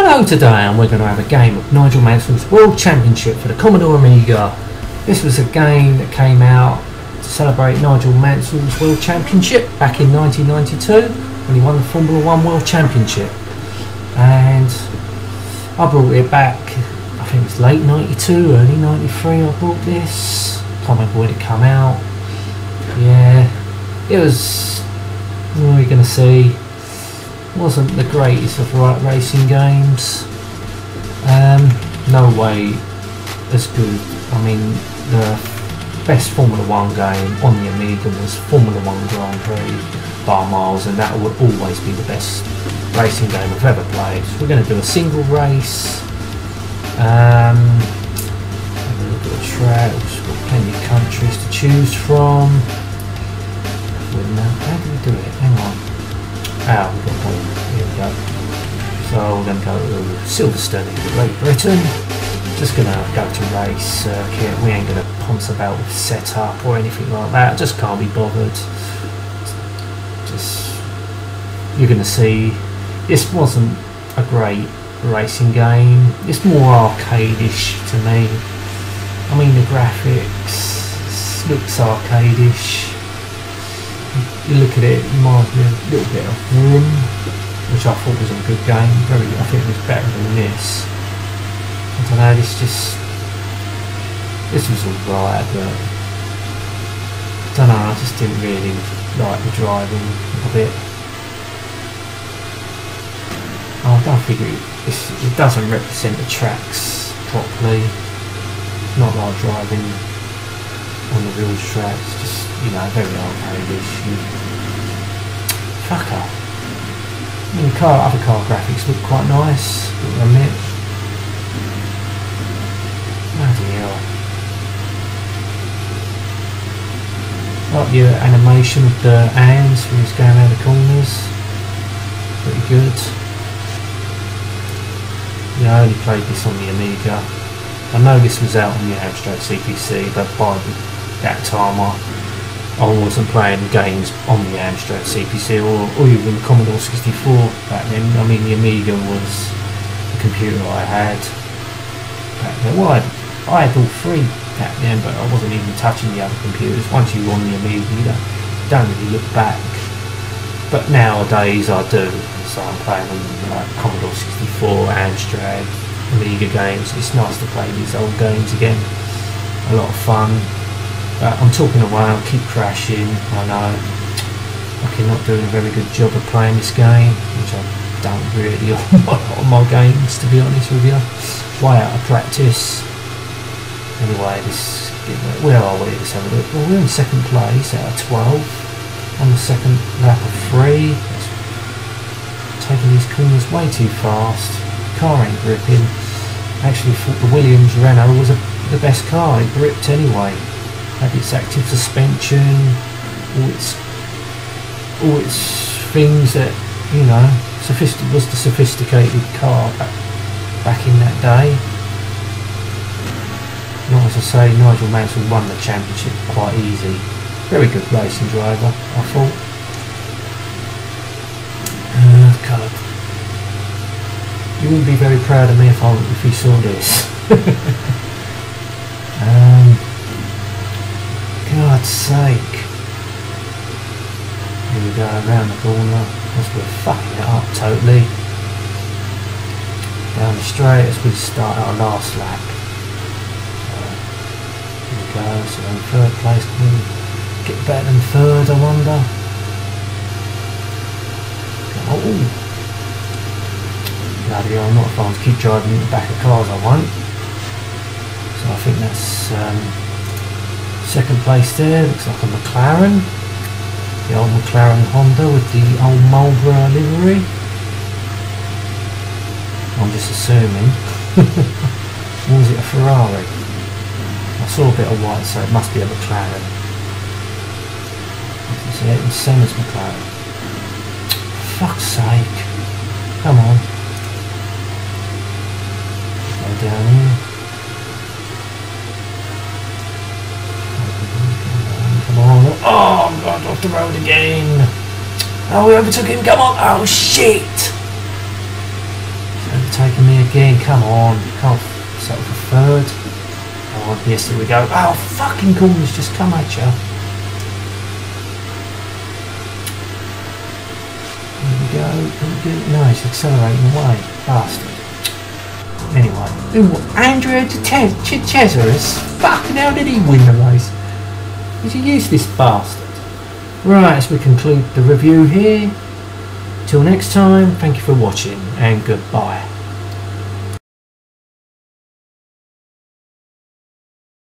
Hello today and we're going to have a game of Nigel Mansell's World Championship for the Commodore Amiga. This was a game that came out to celebrate Nigel Mansell's World Championship back in 1992 when he won the Formula 1 World Championship. And I brought it back, I think it was late 92, early 93 I bought this. Can't remember when it came out. Yeah, it was, what are we going to see? Wasn't the greatest of right racing games. Um, no way as good. I mean, the best Formula One game on the Amiga was Formula One Grand Prix bar miles, and that would always be the best racing game I've ever played. So we're going to do a single race. Um, have a look at the track. We've got plenty of countries to choose from. How do we do it? Here we. So we're going to go to Silverstone in Great Britain. Just going to go to race uh, circuit. We ain't going to ponce about with setup or anything like that. Just can't be bothered. Just you're going to see. This wasn't a great racing game. It's more arcade-ish to me. I mean the graphics looks arcade-ish you look at it, it reminds me a little bit of Vroom, which I thought was a good game. Very, I think it was better than this. I don't know, this just, this was alright, but I don't know, I just didn't really like the driving of it. I don't think it, it doesn't represent the tracks properly. Not like driving on the real tracks, just you know, very arcade-ish. Fucker. I mean, car, other car graphics look quite nice, I admit. Bloody hell. Like your animation of the hands when he's going around the corners. Pretty good. Yeah, I only played this on the Amiga. I know this was out on the Amstrad CPC, but by that time I I wasn't playing games on the Amstrad CPC or, or even Commodore 64 back then. I mean, the Amiga was the computer I had back then. Well, I had, I had all three back then, but I wasn't even touching the other computers. Once you are on the Amiga, you don't, don't really look back. But nowadays I do. So I'm playing on like Commodore 64, Amstrad, Amiga games. It's nice to play these old games again. A lot of fun. Uh, I'm talking away, I keep crashing, I know. I'm not doing a very good job of playing this game, which I don't really on my, on my games, to be honest with you. Way out of practice. Anyway, this, where are we? Let's have a look. Well, we're in second place out of 12. On the second lap of three. Taking these corners way too fast. Car ain't gripping. Actually thought the Williams Renault was a, the best car. It gripped anyway had its active suspension, all its all its things that you know was the sophisticated car back back in that day. Not as I say, Nigel Mansell won the championship quite easy. Very good racing driver, I thought. Oh God. You wouldn't be very proud of me if I if you saw this. um, God's sake. Here we go around the corner as we're fucking it up totally. Down the straight as we start our last lap. here we go, so in third place can we get better than third I wonder? Oh! Bloody hell, not if I to keep driving in the back of cars I won't. So I think that's um, Second place there, looks like a McLaren. The old McLaren Honda with the old Marlboro livery. I'm just assuming. or was it a Ferrari? I saw a bit of white, so it must be a McLaren. See, it was same as McLaren. fuck's sake. Come on. Go down here. Oh, I'm going off the road again. Oh, we overtook him. Come on. Oh, shit. He's overtaking me again. Come on. Can't settle for third. Oh, yes, here we go. Oh, fucking corners just come at you. Here we go. Here we. No, he's accelerating away. Bastard. Anyway. Ooh, Andrea Cesaris. Fucking hell did he win the race? Did you use this bastard? Right, as we conclude the review here. Till next time, thank you for watching and goodbye.